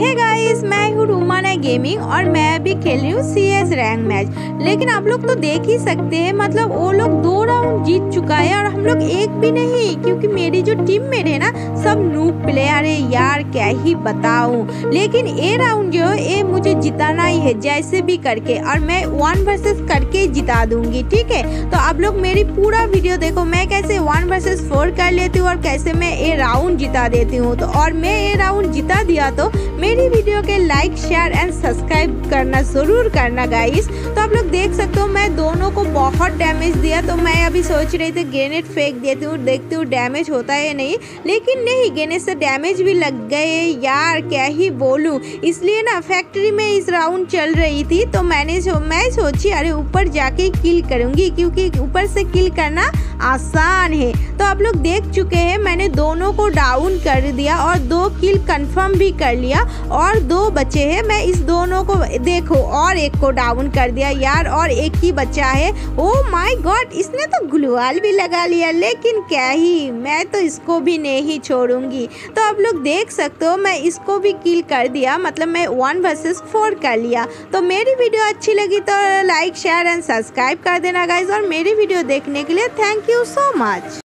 Hey guys मैं हूँ Rumana gaming और मैं अभी खेल रही हूँ सी एस रैंक मैच लेकिन आप लोग तो देख ही सकते हैं मतलब वो लोग दो राउंड जीत चुका है और हम लोग एक भी नहीं क्योंकि मेरी जो टीम मेट है ना, सब नूब प्लेयर है, यार, क्या ही बताऊँ। लेकिन ये राउंड जो है ये मुझे जिताना ही है, जैसे भी करके, और मैं वन वर्सेस करके जिता दूँगी, ठीक है? तो आप लोग मेरी पूरा वीडियो देखो, मैं कैसे वन वर्सेस फोर कर लेती हूँ, और कैसे मैं ये राउंड जिता देती हूँ। तो और मैं ये राउंड जिता दिया तो मेरी वीडियो के लाइक शेयर एंड सब्सक्राइब करना ज़रूर करना गाइस तो आप लोग देख सकते हो, मैं दोनों को बहुत डैमेज दिया तो मैं अभी सोच रही थी ग्रेनेड फेंक देती हूँ, देखती हूँ डैमेज होता है नहीं, लेकिन नहीं गेने से डैमेज भी लग गए यार, क्या ही बोलूँ। इसलिए ना फैक्ट्री में इस राउंड चल रही थी तो मैंने मैं सोची, अरे ऊपर जाके किल करूँगी, क्योंकि ऊपर से किल करना आसान है। तो आप लोग देख चुके हैं, मैंने दोनों को डाउन कर दिया और दो किल कंफर्म भी कर लिया और दो बचे हैं। मैं इस दोनों को देखो, और एक को डाउन कर दिया यार, और एक ही बच्चा है। ओ माय गॉड इसने तो ग्लूवाल भी लगा लिया, लेकिन क्या ही, मैं तो इसको भी नहीं छोड़ूँगी। तो आप लोग देख सकते हो, मैं इसको भी किल कर दिया मतलब मैं वन वर्सेस फोर कर लिया। तो मेरी वीडियो अच्छी लगी तो लाइक शेयर एंड सब्सक्राइब कर देना गाइज़ और मेरी वीडियो देखने के लिए थैंक यू सो मच